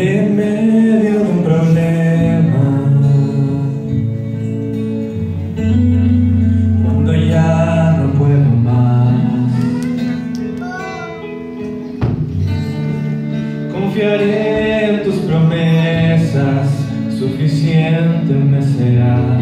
en medio de un problema. Cuando ya no puedo más. Confiaré en tus promesas suficiente me será.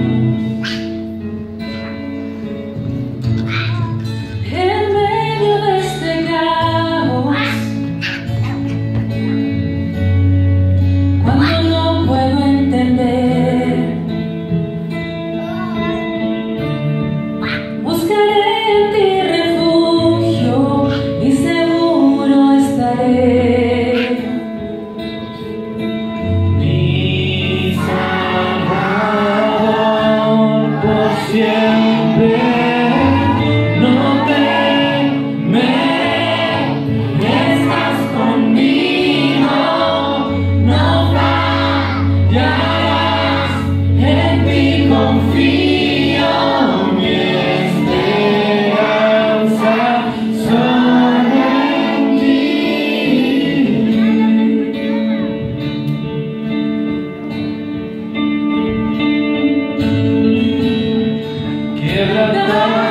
the.